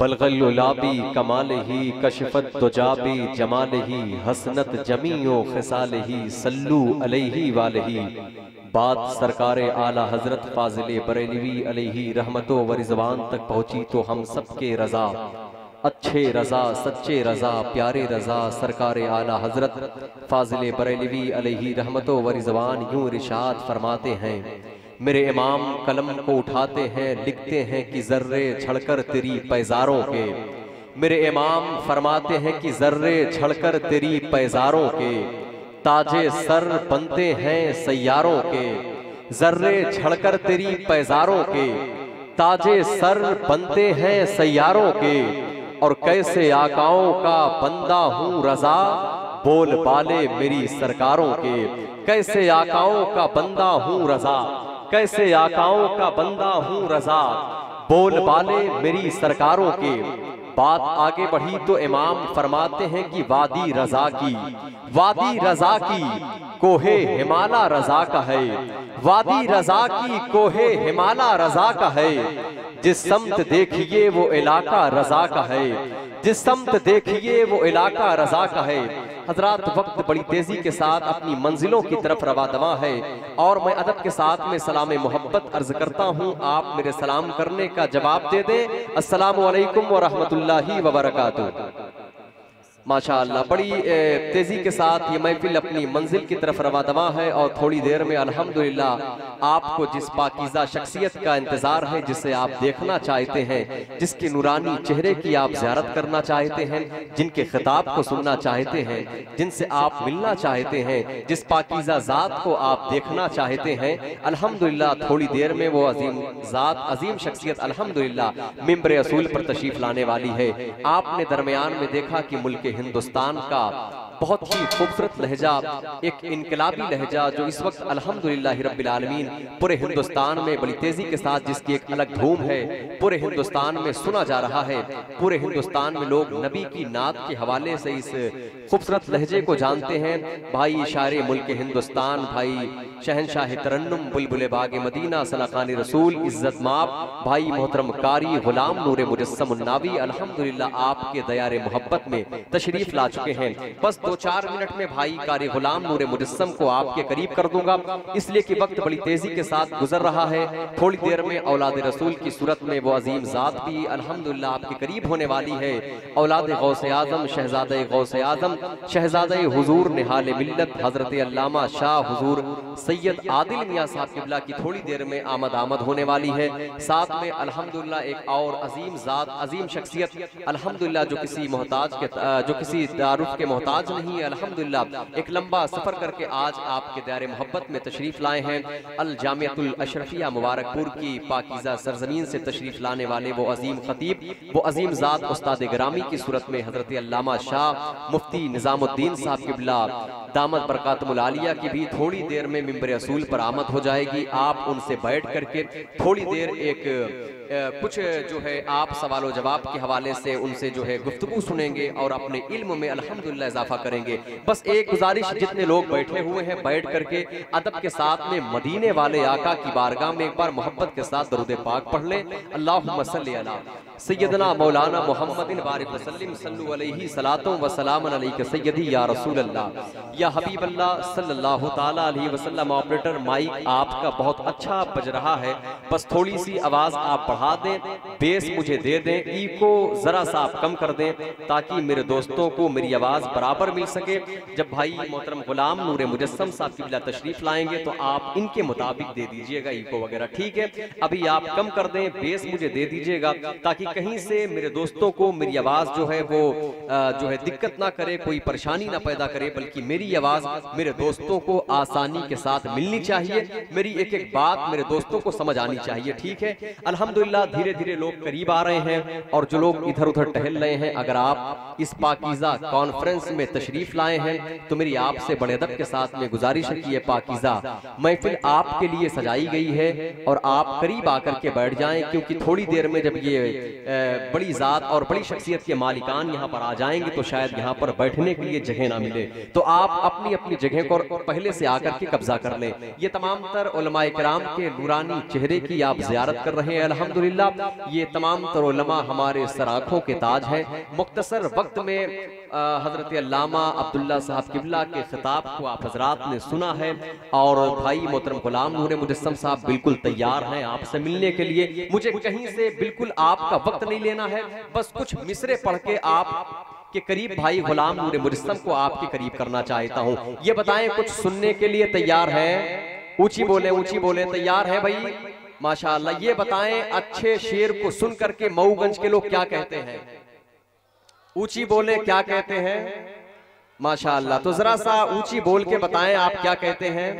बलगल्लाबी कमाल ही, कशफत तुजाबी जमाल ही, हसनत जमीओ खसाल ही, सल्लू अलैहि वालही। बात सरकार आला हज़रत फाजिल बरेलवी अलैहि रहमतो व रिजवान तक पहुँची तो हम सबके रजा। अच्छे रजा, सच्चे रजा, प्यारे रजा, सरकार आला हज़रत फाजिल बरेलवी अलैहि रहमतो व रिजवान यूँ इरशाद फरमाते हैं। मेरे इमाम कलम को उठाते हैं, लिखते हैं कि जर्रे छड़कर तेरी पैजारों के। मेरे इमाम फरमाते हैं कि जर्रे छड़कर तेरी पैजारों के। ताजे सर बनते हैं सैयारों के। जर्रे छड़कर तेरी पैजारों के। ताजे सर बनते हैं सैयारों के। और कैसे आकाओं का बंदा हूँ रजा बोल बाले मेरी सरकारों के। कैसे आकाओं का बंदा हूँ रजा कैसे आकाओं का बंदा हूँ रजा? बोल बाले मेरी सरकारों के। बात आगे बढ़ी तो इमाम फरमाते हैं कि वादी रजा की। वादी रजा की कोहे हिमाला रजा का है। वादी रजा की कोहे हिमाला रजा का है। जिस समत देखिए वो इलाका रजा का है। जिस समत देखिए वो इलाका रजा का है। हजरात वक्त बड़ी तेज़ी के साथ अपनी मंजिलों की तरफ़ रवा दवा है और मैं अदब के साथ में सलाम मोहब्बत अर्ज़ करता हूँ। आप मेरे सलाम करने का जवाब दे दें। असलकम वरहमत ला रहमतुल्लाहि माशाअल्लाह बड़ी तेज़ी के साथ ये महफिल अपनी मंजिल की तरफ़ रवा दवा है और थोड़ी देर में अल्हम्दुलिल्लाह आपको जिस पाकिजा शख्सियत का इंतज़ार है जिसे आप देखना चाहते हैं जिसके नूरानी चेहरे की आप ज्यारत करना चाहते हैं जिनके खिताब को सुनना चाहते हैं जिनसे आप मिलना चाहते हैं जिस पाकिजा जात को आप देखना चाहते हैं अल्हम्दुलिल्लाह थोड़ी देर में वो अजीम जात अजीम शख्सियत अल्हम्दुलिल्लाह मिम्बर असूल पर तशरीफ़ लाने वाली है आपने दरमियान में देखा कि मुल्क हिंदुस्तान का बहुत ही खूबसूरत लहजा, एक इनकलाबी लहजा जो इस वक्त अल्हम्दुलिल्लाह पूरे हिंदुस्तान में बड़ी तेज़ी के साथ जिसकी एक अलग धूम है, पूरे हिंदुस्तान में सुना जा रहा है। पूरे हिंदुस्तान में लोग नबी की नात के हवाले से इस खूबसूरत लहजे को जानते हैं। भाई इशारे मुल्क हिंदुस्तान, भाई शहनशाह तरन्नुम बुलबुल बाग मदीना, सलाखानी रसूल, इज़्ज़त माप भाई मोहतरम कारी, गुलाम नूर मुजस्सम उन्नावी अल्हम्दुलिल्लाह आपके दयारे मोहब्बत में तशरीफ़ ला चुके हैं। बस दो चार मिनट में भाई कारी, गुलाम नूर मुजस्सम को आपके करीब कर दूँगा। इसलिए कि वक्त बड़ी तेज़ी के साथ गुजर रहा है। थोड़ी देर में औलाद रसूल की सूरत में वो अजीम ज़ात भी अल्हम्दुलिल्लाह आपके करीब होने वाली है। औलाद गौस आज़म, शहजाद गौस आज़म, शहजाद हुजूर निहाल मिल्लत हज़रत अल्लामा शाह हुजूर सैयद आदिल मियाँ साहब किबला की थोड़ी देर में आमद आमद होने वाली है। साथ में अल्हम्दुलिल्लाह एक और अजीम ज़ात अजीम शख्सियत अल्हम्दुलिल्लाह जो किसी मोहताज के जो किसी तारुफ के मोहताज नहीं है अल्हम्दुलिल्लाह। एक लंबा सफ़र करके आज आपके दायरे मोहब्बत में तशरीफ़ लाए हैं। अल जामियतुल अशरफिया मुबारकपुर की पाकिजा सरजमीन से तशरीफ़ लाने वाले वो अजीम खतीब वो अजीम ज़ात उस्ताद ग्रामी की सूरत में हज़रत अल्लामा शाह मुफ्ती निज़ामुद्दीन साहब किबला दामद बरकातमुलालिया की भी थोड़ी देर में मिम्बर असूल पर आमद हो जाएगी। आप उनसे बैठ करके थोड़ी देर एक कुछ जो है आप सवाल जवाब के हवाले से उनसे जो है गुफ्तु सुनेंगे और अपने इल्म में अल्हम्दुलिल्लाह इजाफा करेंगे। बस एक गुजारिश, जितने लोग बैठे हुए हैं, बैठ करके अदब के साथ में मदीने वाले आका की बारगाह में एक बार मोहब्बत के साथ दरुद पाक पढ़ लें। अल्लाह सैदना मौलाना मोहम्मद सलामन या रसूल या हबीब अल्लाह ऑपरेटर माइक आपका बहुत अच्छा बज रहा है। बस थोड़ी सी आवाज़ आप बढ़ा दें बेस मुझे दे दें ई को जरा सा आप कम कर दें, ताकि मेरे दोस्तों को मेरी आवाज़ बराबर मिल सके। जब भाई मोहतरम गुलाम नूर मुजस्सम साहब की तशरीफ़ लाएँगे तो आप इनके मुताबिक दे दीजिएगा ईको वगैरह, ठीक है? अभी आप कम कर दें बेस मुझे दे दीजिएगा, ताकि कहीं से मेरे दोस्तों को मेरी आवाज़ जो है वो जो है दिक्कत ना करे, कोई परेशानी ना पैदा करे, बल्कि मेरी आवाज़ मेरे दोस्तों को आसानी के साथ मिलनी चाहिए। मेरी एक एक बात मेरे दोस्तों को समझ आनी चाहिए, ठीक है? अल्हम्दुलिल्लाह धीरे धीरे लोग करीब आ रहे हैं और जो लोग इधर उधर टहल रहे हैं, अगर आप इस पाकिजा कॉन्फ्रेंस में तशरीफ़ लाए हैं तो मेरी आपसे बड़े अदब के साथ में गुजारिश है कि ये पाकिजा महफिल आपके लिए सजाई गई है और आप करीब आकर के बैठ जाएँ, क्योंकि थोड़ी देर में जब ये बड़ी ज़ात और बड़ी शख्सियत के मालिकान यहाँ पर आ जाएँगे तो शायद यहाँ पर बैठने के लिए जगह ना मिले। तो आप अपनी अपनी जगह को पहले से आकर के कब्जा कर लें। ये तमाम तर कराम के नूरानी चेहरे की आप जियारत कर रहे हैं अल्हम्दुलिल्लाह, ये तमाम तरोलमा हमारे सराखों के ताज हैं। मुख्तसर वक्त में हज़रत अल्लामा अब्दुल्ला साहब किबला के खिताब को आप हजरात ने सुना है और भाई मोहतरम गुलाम नूर मुजस्सम साहब बिल्कुल तैयार हैं आपसे मिलने के लिए। मुझे कहीं से बिल्कुल आपका वक्त नहीं लेना है, बस कुछ मिसरे पढ़ के आप के करीब भाई गुलाम नूर मुजस्सम को आपके करीब करना चाहता हूँ। ये बताएँ, कुछ सुनने के लिए तैयार है? ऊँची बोले ऊँची बोले, तैयार है भाई? माशाल्लाह ये बताएँ अच्छे शेर को सुन करके मऊगंज के लोग क्या कहते हैं? ऊँची बोले क्या कहते हैं? माशाल्लाह तो जरा सा ऊँची बोल के बताएँ आप क्या कहते हैं?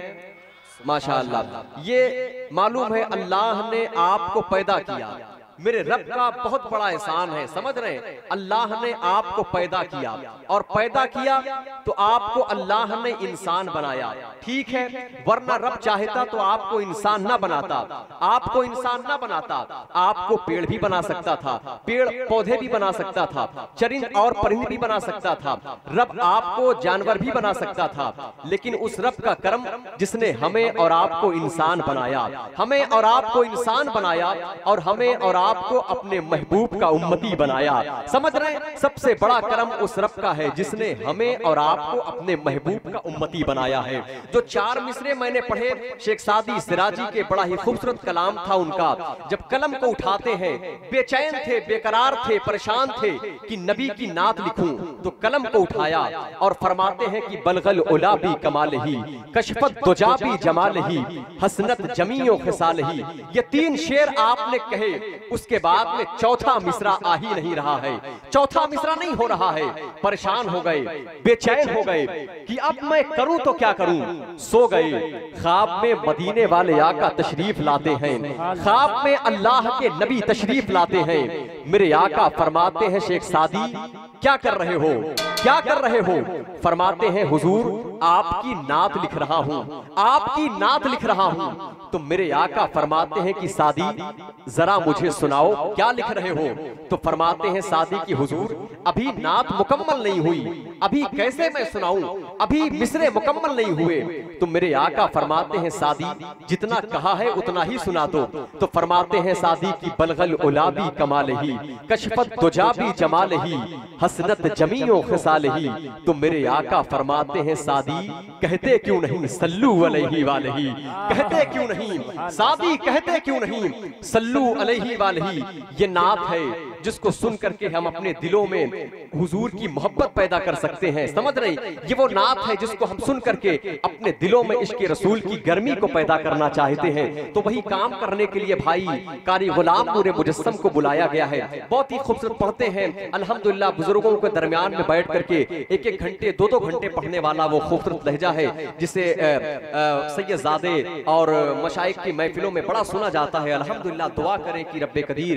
माशाल्लाह ये मालूम है अल्लाह ने आपको पैदा किया। मेरे रब का बहुत बड़ा एहसान है, समझ रहे अल्लाह ने आपको पैदा किया। और पैदा किया तो आपको अल्लाह ने इंसान बनाया। ठीक है, वरना रब चाहता तो आपको इंसान ना बनाता। आपको इंसान ना बनाता। आपको पेड़ भी बना सकता था, पेड़ पौधे भी बना सकता था चरिंद और परिंद भी बना सकता था। रब आपको जानवर भी बना सकता था। लेकिन उस रब का कर्म जिसने हमें और आपको इंसान बनाया, हमें और आपको इंसान बनाया और हमें और आपको अपने महबूब का उम्मती बनाया। समझ रहे सबसे बड़ा कर्म उस रब का है जिसने हमें और आपको अपने महबूब का उम्मती बनाया है। जो चार मिसरे मैंने पढ़े, शेख सादी सिराजी के बड़ा ही खूबसूरत कलाम था उनका। जब कलम को उठाते हैं, बेचैन थे, बेकरार थे, परेशान थे कि नबी की नात लिखूं तो कलम को उठाया और फरमाते हैं कि बलगल उलाबी कमाल ही, कशफत दुजाबी जमाल ही, हसनत जमीओ खिसाल ही। ये तीन शेर आपने कहे उसके बाद में चौथा मिसरा आ ही नहीं रहा है। चौथा मिसरा नहीं हो रहा है। परेशान हो गए, बेचैन हो गए कि अब मैं करूँ तो क्या करूँ? सो गए। ख्वाब में मदीने वाले आका तशरीफ़ लाते हैं। ख्वाब में अल्लाह के नबी तशरीफ़ लाते हैं। मेरे आका फरमाते हैं, शेख सादी क्या कर रहे हो? क्या कर रहे हो? फरमाते हैं, हुजूर, आपकी नात लिख रहा हूँ। आपकी नात लिख रहा हूँ। तो मेरे आका फरमाते हैं कि, सादी, जरा मुझे सुनाओ, क्या लिख रहे हो? तो फरमाते हैं, सादी की हुजूर, अभी नात मुकम्मल नहीं हुई। अभी कैसे मैं सुनाऊं? अभी मिसरे मुकम्मल नहीं हुए। तो मेरे आका फरमाते हैं सादी। जितना कहा है उतना ही सुना दो। तो फरमाते हैं सादी की बलगल उलाबी कमाल ही। कशफत दुजाबी जमाल ही। हसनत जमीओ खसाल ही। तो मेरे आका फरमाते हैं सादी। कहते क्यों नहीं? सल्लू अलैहि वालही कहते क्यों नहीं? सादी कहते क्यों नहीं? सल्लू अलैहि वालही ये नात है। जिसको सुन करके हम अपने दिलों में हुजूर की मोहब्बत पैदा कर सकते हैं। समझ रहे ये वो नात है जिसको हम सुन करके अपने दिलों में इश्क रसूल की गर्मी को पैदा करना चाहते हैं। तो वही काम करने के लिए भाई कारी गुलाम नूर मुजस्सम को बुलाया गया है। बहुत ही खूबसूरत पढ़ते हैं। अल्हम्दुलिल्लाह बुज़ुर्गों के दरमियान में बैठ करके एक एक घंटे दो दो घंटे पढ़ने वाला वो खूबसूरत लहजा है जिसे सैयदादे और मशाइक की महफिलों में बड़ा सुना जाता है अल्हम्दुलिल्लाह दुआ करें कि रब्बे कदीर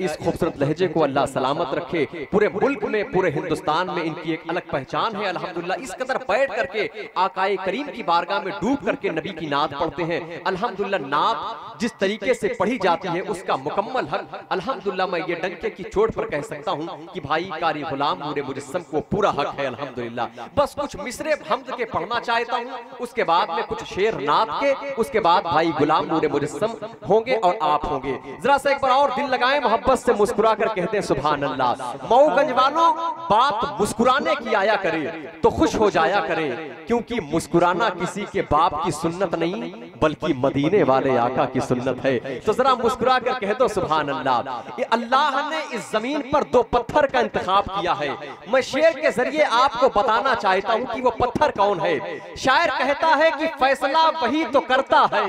इस खूबसूरत लहजे को अल्लाह सलामत रखे। पूरे मुल्क में, पूरे हिंदुस्तान में इनकी एक अलग पहचान है, अल्हम्दुलिल्लाह। इस कदर बैठ करके आकाए करीम की बारगाह में डूब करके नबी की नात पढ़ते हैं। अल्हम्दुलिल्लाह, नात जिस तरीके से पढ़ी जाती है, उसका मुकम्मल हक, अल्हम्दुलिल्लाह, मैं ये डंके की चोट पर कह सकता हूँ कि भाई, कारी गुलाम, नूर मुजस्सम को पूरा हक है, अल्हम्दुलिल्लाह। बस कुछ मिसरे हमद के पढ़ना चाहता हूँ, उसके बाद में कुछ शेर नात के, उसके बाद भाई गुलाम, नूर मुजस्सम होंगे और आप होंगे। जरा सा एक बार और दिल लगाए, मोहब्बत से मुस्कुरा कर कहते हैं सुबह अल्लाह मऊगंज वालों बात मुस्कुराने की आया करे तो खुश हो जाया करे क्योंकि मुस्कुराना किसी के बाप की सुन्नत नहीं बल्कि मदीने वाले आका की सुन्नत है। तो जरा मुस्कुरा कर कह दो सुबह अल्लाह ये अल्लाह ने इस ज़मीन पर दो पत्थर का इंतखाब किया है। मैं शेर के ज़रिए आपको बताना चाहता हूँ कि वो पत्थर कौन है। शायर कहता है कि फैसला वही तो करता है।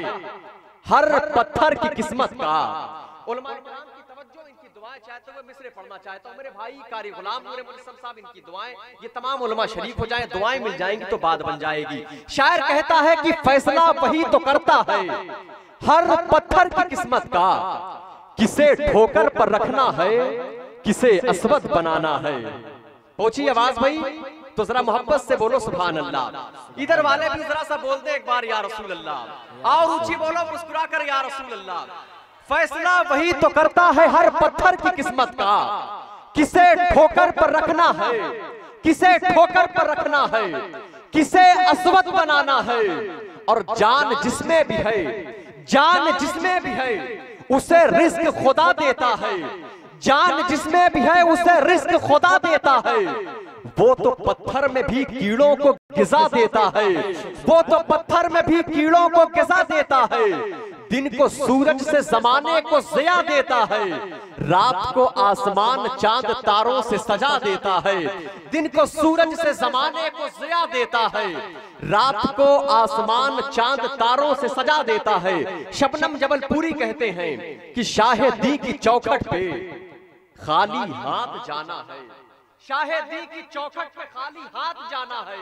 हर पत्थर की किस्मत का। चाहते हुए मिसरे पढ़ना चाहता हूँ। मेरे भाई, कारी गुलाम, नूर मुजस्सम साहब इनकी दुआएँ, ये तमाम उलमा शरीफ हो जाएँ, दुआएँ मिल जाएँगी तो बात बन जाएगी। शायर कहता है कि फैसला वही तो करता है। हर पत्थर की किस्मत का, किसे ठोकर पर रखना है, किसे असवद बनाना है। पहुँची आवाज़ भाई तो जरा मोहब्बत से बोलो सुबहान अल्लाह इधर वाले भी जरा सा बोल दे एक बार, या रसूल अल्लाह और ऊँची बोलो मुस्कुरा कर या रसूल अल्लाह फैसला वही तो करता है हर पत्थर की किस्मत का। किसे ठोकर पर रखना है? किसे ठोकर पर रखना है? किसे असवद बनाना है? और जान जिसमें भी है जान जिसमें भी है उसे रिस्क खुदा देता है। जान जिसमें भी है उसे रिस्क खुदा देता है। वो तो पत्थर में भी कीड़ों को गिजा देता है। वो तो पत्थर में भी कीड़ों को गिजा देता है। दिन को सूरज से जमाने को जिया देता है। रात को आसमान चाँद तारों से सजा देता है। दिन को सूरज से जमाने को जिया देता है। रात को आसमान चाँद तारों से सजा देता है। शबनम जबलपुरी कहते हैं कि शाहिदी की चौखट पे खाली हाथ जाना है। शाहिदी की चौखट पे खाली हाथ जाना है।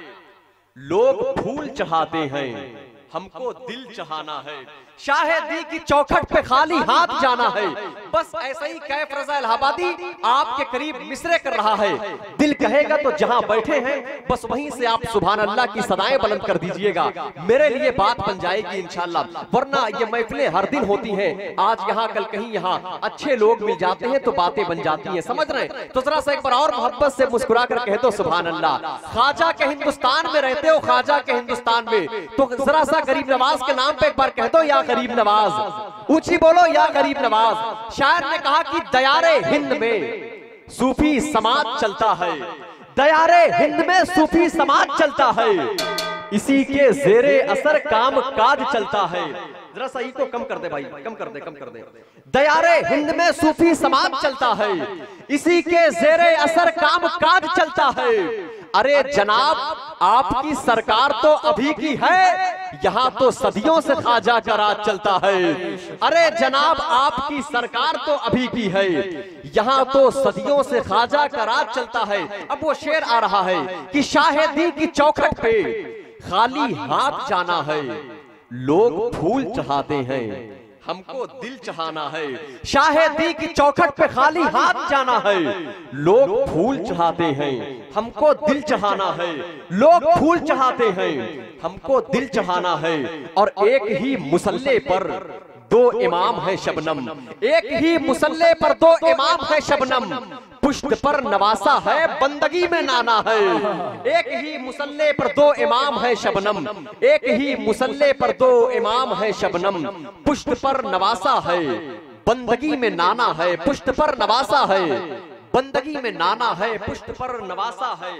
लोग फूल चढ़ाते हैं। हमको दिल चढ़ाना है। शाहिदी की चौखट पे खाली हाथ जाना है। बस ऐसा ही कैफ रजा इलाहाबादी आपके करीब मिसरे कर रहा है। दिल कहेगा तो जहाँ बैठे हैं बस वहीं से आप सुबह अल्लाह की सदाएँ बुलंद कर दीजिएगा। मेरे लिए बात बन जाएगी इंशाल्लाह वरना ये महफिलें हर दिन होती हैं। आज यहाँ कल कहीं यहाँ अच्छे लोग मिल जाते हैं तो बातें बन जाती हैं समझ रहे हैं? तो जरा सा एक बार और मोहब्बत से मुस्कुरा कर कह दो सुबह अल्लाह ख्वाजा के हिंदुस्तान में रहते हो ख्वाजा के हिंदुस्तान में तो जरा सा गरीब नवाज़ के नाम पे एक बार कह दो, या गरीब नवाज़। ऊँची बोलो, या गरीब नवाज़। शायर ने कहा कि दयारे हिंद में सूफी समाज चलता है। दयारे हिंद में सूफी समाज चलता है। इसी के जेरे असर काम काज चलता है। जरा सही को कम कर दे भाई, कम कर दे, कम कर दे। दयारे हिंद में सूफी समाज चलता है। इसी के जेरे असर काम काज चलता है। अरे जनाब आपकी सरकार तो अभी की है। यहाँ तो सदियों से खाजा का राज चलता है। अरे जनाब, आपकी सरकार तो अभी की है। यहाँ तो सदियों से खाजा का राज चलता है। अब वो शेर आ रहा है कि शाहिदी की चौखट पे खाली हाथ जाना है। लोग फूल चढ़ाते हैं। हमको दिल चाहना है। शाहेदी की चौखट पे खाली हाथ जाना है। लोग फूल चाहते हैं। हमको दिल चाहना है। लोग फूल चाहते हैं। हमको दिल चाहना है। और एक ही मुसल्ले पर दो इमाम है शबनम। एक ही मुसल्ले पर दो इमाम है शबनम। पुष्ट पर नवासा है, बंदगी में नाना है। एक ही मुसल्ले पर दो इमाम है शबनम। एक ही मुसल्ले पर दो इमाम है शबनम। पुष्ट पर नवासा है, बंदगी में नाना है। पुष्ट पर नवासा है, बंदगी में नाना है। पुष्ट पर नवासा है।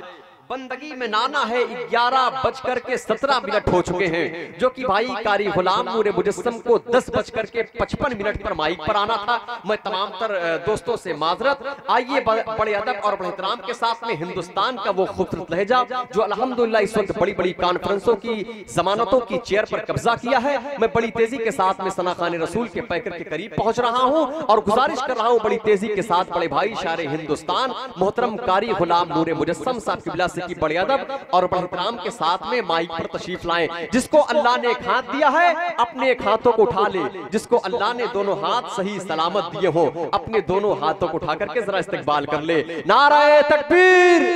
बंदगी में नाना है ग्यारह बजकर के सत्रह मिनट हो चुके हैं, जो कि भाई कारी गुलाम नूर मुजस्म को दस बजकर के पचपन मिनट पर माइक पर आना था। मैं तमाम तर दोस्तों से माजरत। आइए बड़े अदब और बड़े के साथ में हिंदुस्तान का वो खूबसूरत लहजा, जो अलहमदुल्ला इस वक्त बड़ी बड़ी कॉन्फ्रेंसों की जमानतों की चेयर पर कब्जा किया है। मैं बड़ी तेज़ी के साथ में सना खान रसूल के पैकर के करीब पहुँच रहा हूँ और गुजारिश कर रहा हूँ बड़ी तेज़ी के साथ बड़े भाई शारे हिंदुस्तान, मोहतरम कारी गुलाम नूर मुजस्म साहब से की बड़े अदब और बड़े के साथ में माइक पर तशरीफ़ लाए जिसको अल्लाह ने एक हाथ दिया है अपने एक हाथों को उठा ले। जिसको अल्लाह ने दोनों हाथ सही सलामत दिए हो अपने दोनों हाथों को उठा करके जरा इस्तेकबाल कर ले। नाराय तकबीर।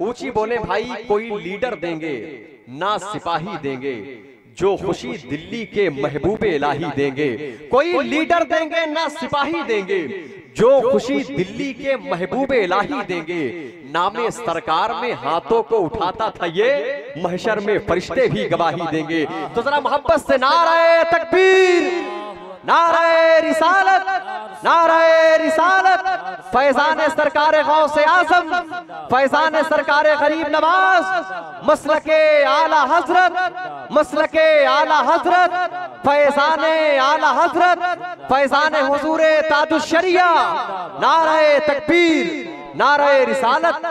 ऊँची बोले भाई कोई लीडर देंगे ना सिपाही देंगे जो खुशी दिल्ली के महबूबे इलाही देंगे। कोई लीडर देंगे ना सिपाही देंगे। जो खुशी दिल्ली के महबूबे इलाही देंगे नामे सरकार में हाथों को उठाता था ये महशर में फरिश्ते भी गवाही देंगे। तो जरा मोहब्बत से नाराय तकबीर नाराय रिसालत नाराय रिसालत। फैजान सरकार गाँव से आज़म। फैजान सरकार गरीब नवाज़। मसल के आला हज़रत। मसल के आला हज़रत। फैजान आला हज़रत। फैजान हुजूर ताजुशरिया नाराय तकबीर। नाराय रिसालत।